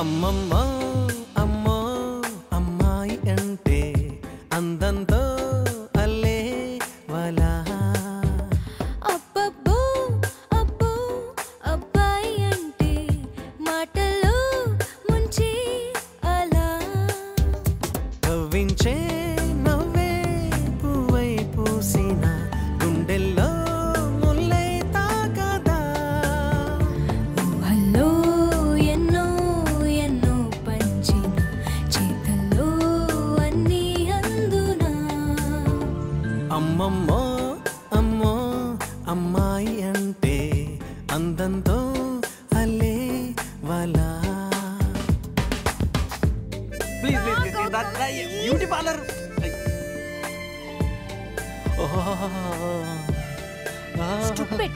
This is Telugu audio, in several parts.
అమ్మమ్మ అమ్మో అమ్మాయి అంటే అందంతో అల్లే వలా. అబ్బబ్బో అబ్బో అబ్బాయి అంటే మాటల్లో ముంచి అలా. కవ్వించే అందంతో అల్లే వలా please please beauty parlour Stupid.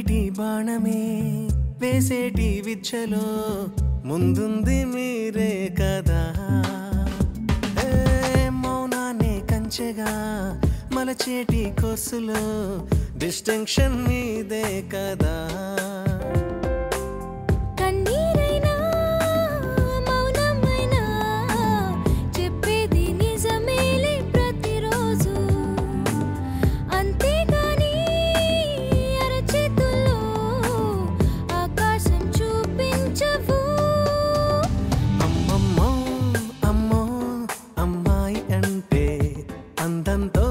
కన్నీటి బాణమే వేసేటి విచ్చలో ముందుంది మీరే కదా. మౌనాన్ని కంచెగా మలచేటి కోసులో డిస్టింక్షన్ మీదే కదా. tanto